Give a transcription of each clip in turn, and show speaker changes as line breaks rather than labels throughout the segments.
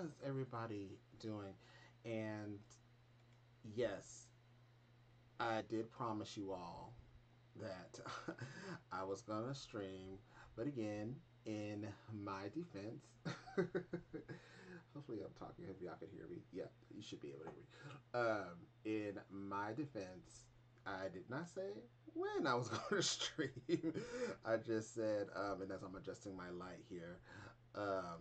how's everybody doing? And yes, I did promise you all that I was gonna stream, but again, in my defense, hopefully I'm talking if y'all can hear me. Yeah, you should be able to hear me. Um, in my defense, I did not say when I was going to stream. I just said, um, and as I'm adjusting my light here, um,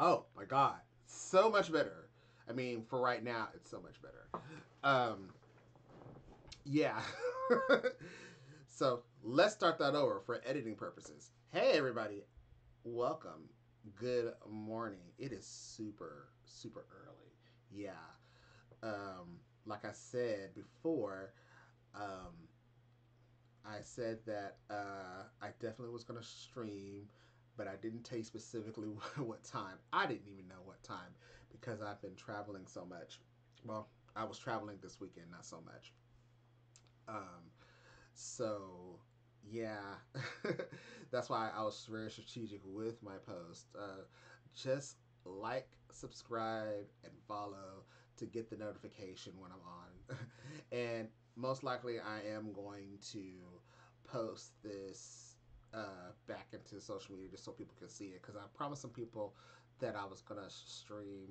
Oh my god, so much better. I mean, for right now, it's so much better. Um, yeah. so let's start that over for editing purposes. Hey, everybody, welcome. Good morning. It is super, super early. Yeah. Um, like I said before, um, I said that uh, I definitely was to stream but I didn't tell you specifically what time. I didn't even know what time because I've been traveling so much. Well, I was traveling this weekend, not so much. Um, so yeah, that's why I was very strategic with my post. Uh, just like, subscribe, and follow to get the notification when I'm on. and most likely, I am going to post this uh, back into social media just so people can see it because I promised some people that I was gonna stream,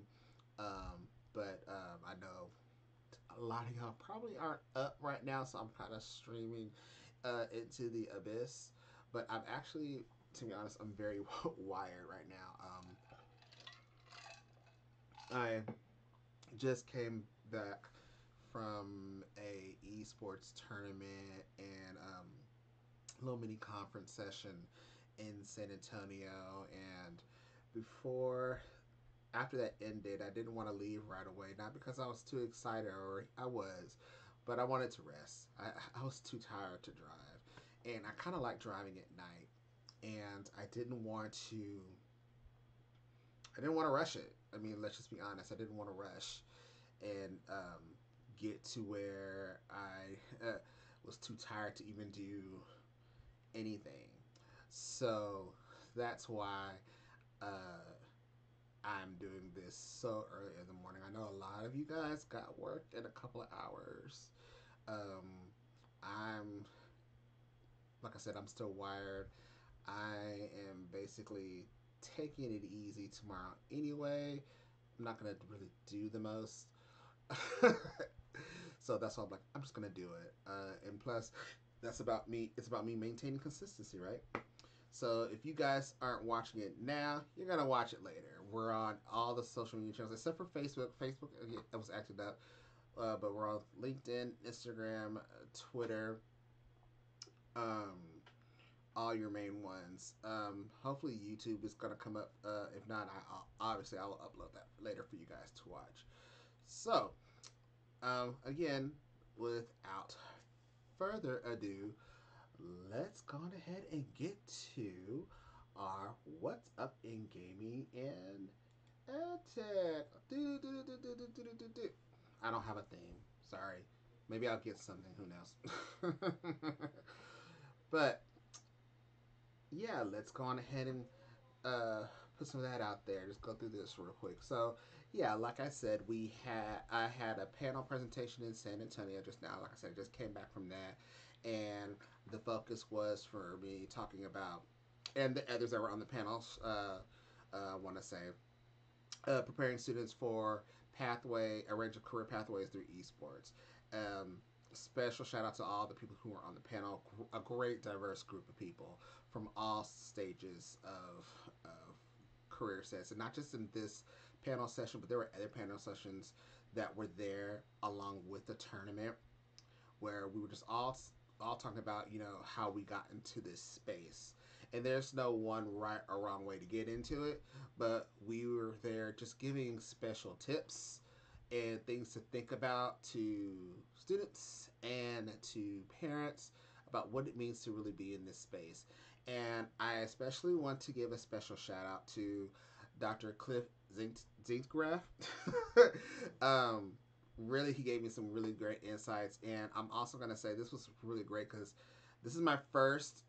um, but um, I know a lot of y'all probably aren't up right now, so I'm kind of streaming uh, into the abyss. But I'm actually, to be honest, I'm very wired right now. Um, I just came back from a esports tournament and um, little mini conference session in San Antonio. And before, after that ended, I didn't want to leave right away. Not because I was too excited, or I was, but I wanted to rest. I, I was too tired to drive. And I kind of like driving at night. And I didn't want to. I didn't want to rush it. I mean, let's just be honest. I didn't want to rush and um, get to where I uh, was too tired to even do anything. So that's why uh, I'm doing this so early in the morning. I know a lot of you guys got work in a couple of hours. Um, I'm, like I said, I'm still wired. I am basically taking it easy tomorrow anyway. I'm not going to really do the most. so that's why I'm like, I'm just going to do it. Uh, and plus, that's about me. It's about me maintaining consistency, right? So if you guys aren't watching it now, you're gonna watch it later. We're on all the social media channels except for Facebook. Facebook that was acted up, uh, but we're on LinkedIn, Instagram, Twitter, um, all your main ones. Um, hopefully YouTube is gonna come up. Uh, if not, I I'll, obviously I will upload that later for you guys to watch. So, um, again, without further ado, let's go ahead and get to our What's Up in Gaming and do. I don't have a theme. Sorry. Maybe I'll get something. Who knows? but yeah, let's go on ahead and uh, put some of that out there. Just go through this real quick. So yeah, like I said, we had I had a panel presentation in San Antonio just now. Like I said, I just came back from that, and the focus was for me talking about, and the others that were on the panels. Uh, uh, want to say, uh, preparing students for pathway, a range of career pathways through esports. Um, special shout out to all the people who were on the panel. A great diverse group of people from all stages of of career sets, and not just in this panel session, but there were other panel sessions that were there along with the tournament where we were just all all talking about you know how we got into this space. And there's no one right or wrong way to get into it but we were there just giving special tips and things to think about to students and to parents about what it means to really be in this space and i especially want to give a special shout out to dr cliff Zintgraff. um, really, he gave me some really great insights, and I'm also gonna say this was really great because this is my first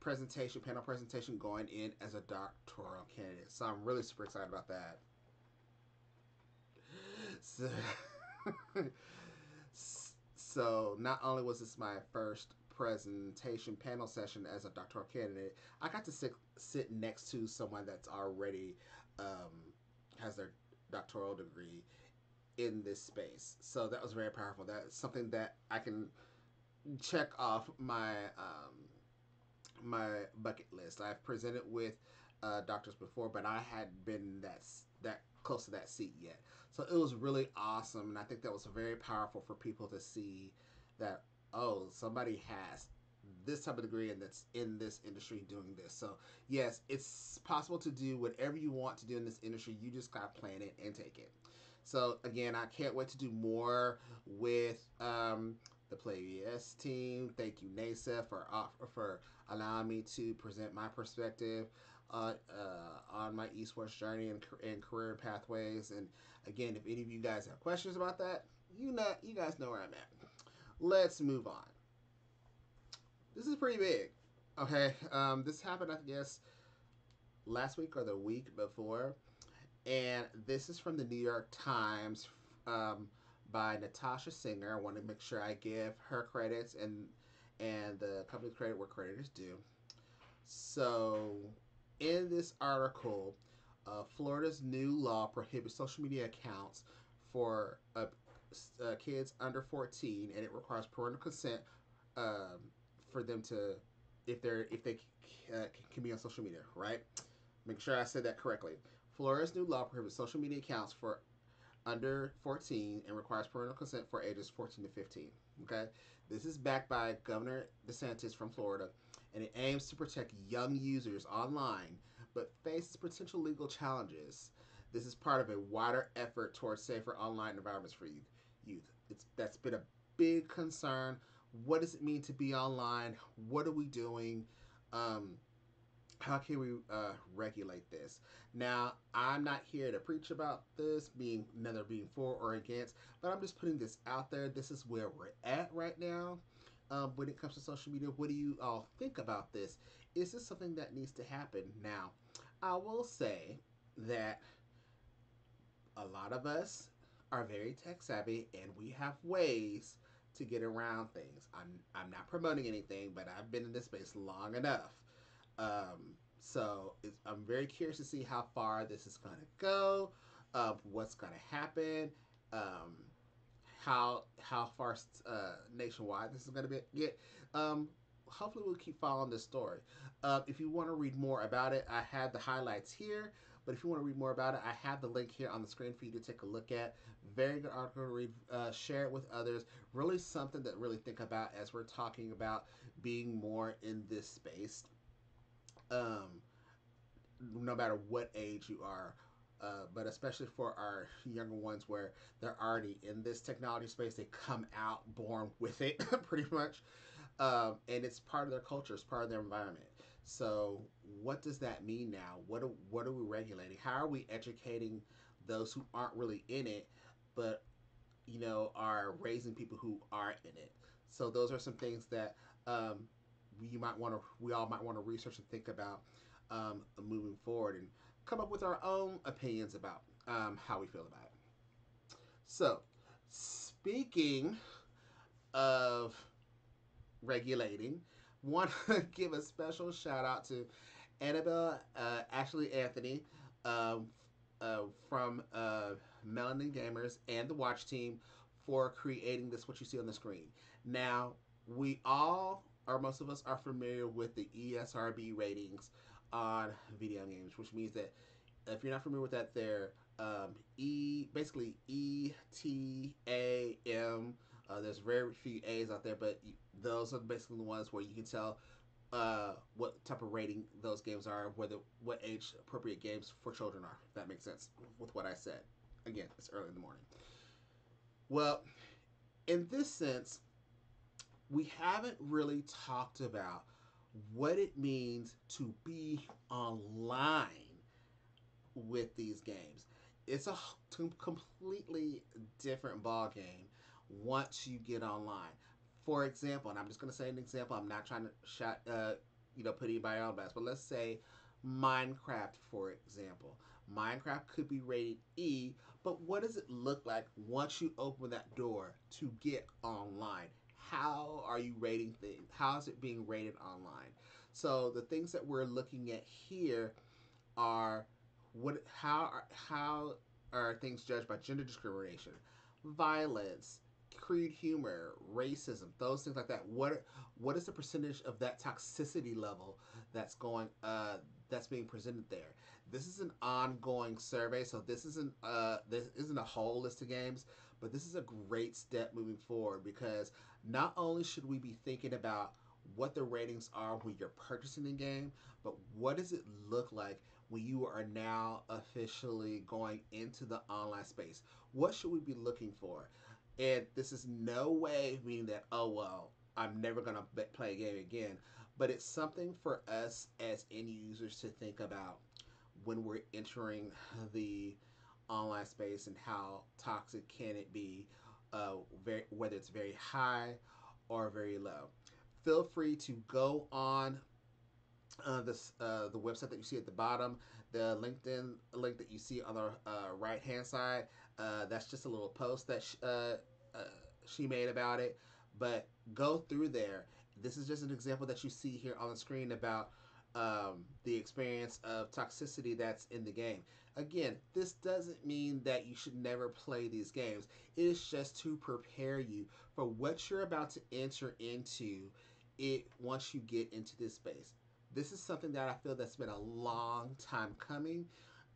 presentation, panel presentation, going in as a doctoral candidate. So I'm really super excited about that. So, so not only was this my first presentation panel session as a doctoral candidate, I got to sit sit next to someone that's already um, has their doctoral degree in this space. So that was very powerful. That's something that I can check off my um, my bucket list. I've presented with uh, doctors before, but I hadn't been that that close to that seat yet. So it was really awesome, and I think that was very powerful for people to see that oh somebody has this type of degree and that's in this industry doing this. So yes, it's possible to do whatever you want to do in this industry. You just gotta plan it and take it. So again, I can't wait to do more with um, the Play ES team. Thank you, NASA, for for allowing me to present my perspective uh, uh, on my esports journey and, and career pathways. And again, if any of you guys have questions about that, you know, you guys know where I'm at. Let's move on. This is pretty big. Okay, um, this happened, I guess, last week or the week before, and this is from the New York Times um, by Natasha Singer. I want to make sure I give her credits and and the company's credit where credit is due. So, in this article, uh, Florida's new law prohibits social media accounts for uh, uh, kids under 14, and it requires parental consent um, for them to, if they're if they uh, can be on social media, right? Make sure I said that correctly. Florida's new law prohibits social media accounts for under 14 and requires parental consent for ages 14 to 15. Okay, this is backed by Governor DeSantis from Florida, and it aims to protect young users online, but faces potential legal challenges. This is part of a wider effort towards safer online environments for youth. Youth. It's that's been a big concern. What does it mean to be online? What are we doing? Um, how can we uh, regulate this? Now, I'm not here to preach about this, being neither being for or against, but I'm just putting this out there. This is where we're at right now. Um, when it comes to social media, what do you all think about this? Is this something that needs to happen? Now, I will say that a lot of us are very tech savvy and we have ways to get around things. I'm I'm not promoting anything, but I've been in this space long enough um, so I'm very curious to see how far this is going to go, of what's going to happen, um, how how far uh, nationwide this is going to get. Um, hopefully, we'll keep following this story. Uh, if you want to read more about it, I have the highlights here. But if you want to read more about it, I have the link here on the screen for you to take a look at. Very good article to read. Uh, share it with others. Really something to really think about as we're talking about being more in this space um, no matter what age you are. Uh, but especially for our younger ones where they're already in this technology space, they come out born with it pretty much. Um, and it's part of their culture, it's part of their environment. So, what does that mean now? What are, what are we regulating? How are we educating those who aren't really in it, but you know are raising people who are in it? So, those are some things that um, we might want to we all might want to research and think about um, moving forward and come up with our own opinions about um, how we feel about it. So, speaking of regulating, want to give a special shout out to Annabelle uh, Ashley Anthony um, uh, from uh, Melanin Gamers and the Watch Team for creating this, what you see on the screen. Now, we all or most of us are familiar with the ESRB ratings on video games, which means that if you're not familiar with that, they're um, E basically E T A M. Uh, there's very few A's out there, but those are basically the ones where you can tell uh, what type of rating those games are, whether what age appropriate games for children are. That makes sense with what I said. Again, it's early in the morning. Well, in this sense, we haven't really talked about what it means to be online with these games. It's a completely different ball game once you get online. For example, and I'm just going to say an example. I'm not trying to uh, you know put anybody on blast, but let's say Minecraft, for example. Minecraft could be rated E, but what does it look like once you open that door to get online? How are you rating things? How is it being rated online? So the things that we're looking at here are what how are, how are things judged by gender discrimination, violence, crude humor, racism, those things like that. What what is the percentage of that toxicity level that's going uh that's being presented there? This is an ongoing survey, so this isn't uh this isn't a whole list of games, but this is a great step moving forward because not only should we be thinking about what the ratings are when you're purchasing the game, but what does it look like when you are now officially going into the online space? What should we be looking for? And this is no way meaning that, oh, well, I'm never going to play a game again. But it's something for us as end users to think about when we're entering the online space and how toxic can it be, uh, very, whether it's very high or very low. Feel free to go on uh, this uh, the website that you see at the bottom, the LinkedIn link that you see on the uh, right hand side. Uh, that's just a little post that sh- uh, uh, she made about it. But go through there. This is just an example that you see here on the screen about um, the experience of toxicity that's in the game. Again, this doesn't mean that you should never play these games. It is just to prepare you for what you're about to enter into it once you get into this space. This is something that I feel that's been a long time coming.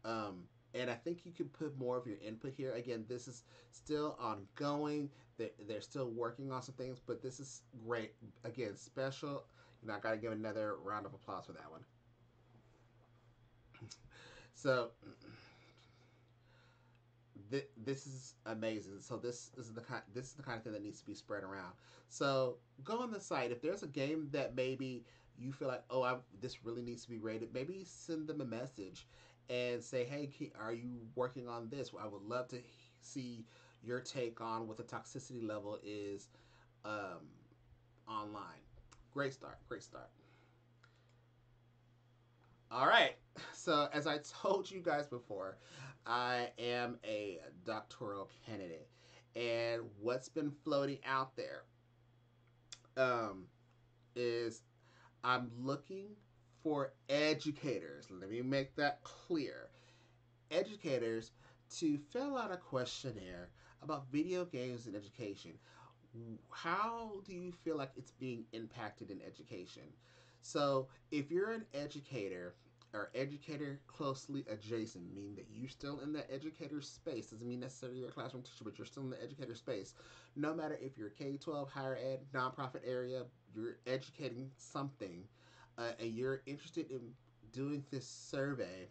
Um, and I think you could put more of your input here. Again, this is still ongoing. They're, they're still working on some things, but this is great. Again, special. You know, I got to give another round of applause for that one. So, th- this is amazing. So this, this is the kind this is the kind of thing that needs to be spread around. So go on the site if there's a game that maybe you feel like oh I, this really needs to be rated. Maybe send them a message and say hey are you working on this? I would love to see your take on what the toxicity level is um, online. Great start. Great start. All right. So, as I told you guys before, I am a doctoral candidate. And what's been floating out there um, is I'm looking for educators. Let me make that clear. Educators to fill out a questionnaire about video games and education. How do you feel like it's being impacted in education? So, if you're an educator or educator closely adjacent, meaning that you're still in the educator space, doesn't mean necessarily you're a classroom teacher, but you're still in the educator space. No matter if you're K 12, higher ed, nonprofit area, you're educating something, uh, and you're interested in doing this survey,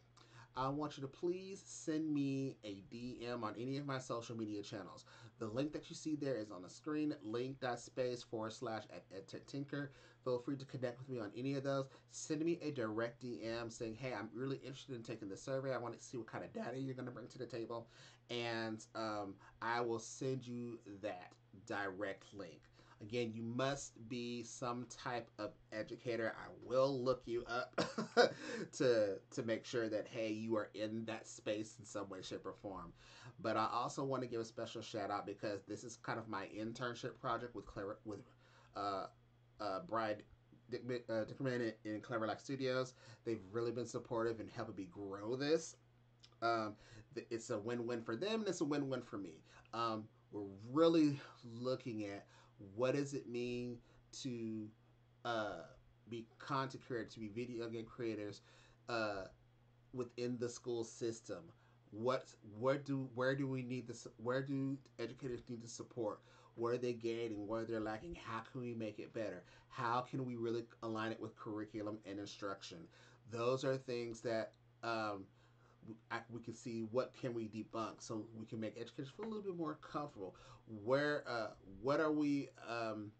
I want you to please send me a DM on any of my social media channels. The link that you see there is on the screen, link.space forward slash at EdTechTinker. Feel free to connect with me on any of those. Send me a direct DM saying, hey, I'm really interested in taking the survey. I want to see what kind of data you're going to bring to the table. And um, I will send you that direct link. Again, you must be some type of educator. I will look you up to to make sure that hey, you are in that space in some way, shape, or form. But I also want to give a special shout out because this is kind of my internship project with Claire with uh, uh, Bride Dickman, uh, in Clever Like Studios. They've really been supportive and helping me grow this. Um, it's a win-win for them and it's a win-win for me. Um, we're really looking at what does it mean to uh, be content creators, to be video game creators uh, within the school system? What where do where do we need this? Where do educators need the support? What are they gaining? What are they lacking? How can we make it better? How can we really align it with curriculum and instruction? Those are things that um, we can see what can we debunk so we can make educators feel a little bit more comfortable. Where uh, what are we um,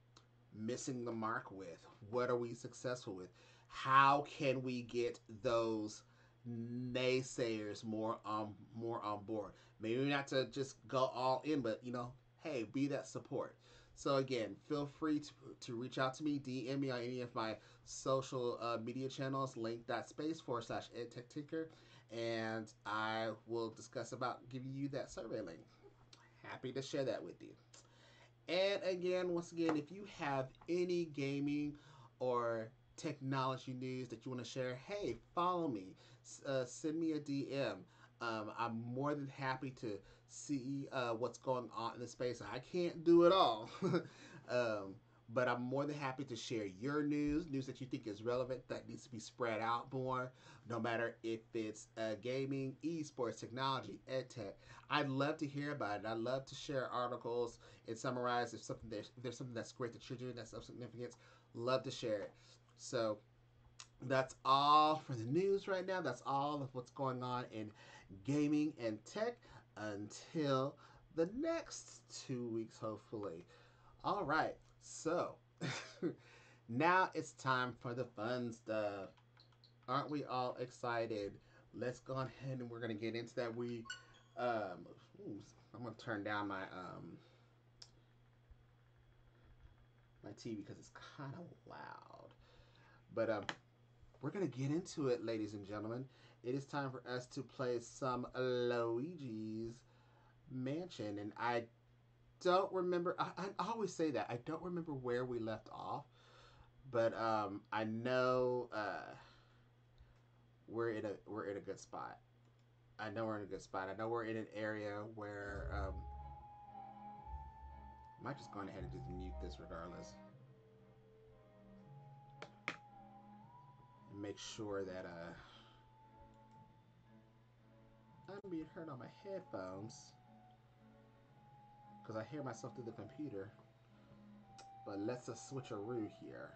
missing the mark with? What are we successful with? How can we get those naysayers more on more on board? Maybe not to just go all in but you know hey be that support. So again, feel free to, to reach out to me, DM me on any of my social uh, media channels, link space forward slash edtech tinker, and I will discuss about giving you that survey link. Happy to share that with you. And again, once again, if you have any gaming or technology news that you want to share, hey, follow me. Uh, send me a DM. Um, I'm more than happy to see uh, what's going on in the space. I can't do it all. um, but I'm more than happy to share your news, news that you think is relevant, that needs to be spread out more, no matter if it's uh, gaming, esports, technology, ed tech. I'd love to hear about it. I love to share articles and summarize if something there's, if there's something that's great that you're doing that's of significance. Love to share it. So that's all for the news right now. That's all of what's going on in gaming and tech until the next two weeks, hopefully. All right, so now it's time for the fun stuff. Aren't we all excited? Let's go ahead and we're gonna get into that. We, um, ooh, I'm gonna turn down my um my TV because it's kind of loud. But um, we're gonna get into it, ladies and gentlemen. It is time for us to play some Luigi's Mansion, and I don't remember. I, I always say that I don't remember where we left off, but um, I know uh, we're in a we're in a good spot. I know we're in a good spot. I know we're in an area where um, I might just go ahead and just mute this regardless. And make sure that uh, I'm being heard on my headphones because I hear myself through the computer. But let's just switch a switcheroo here.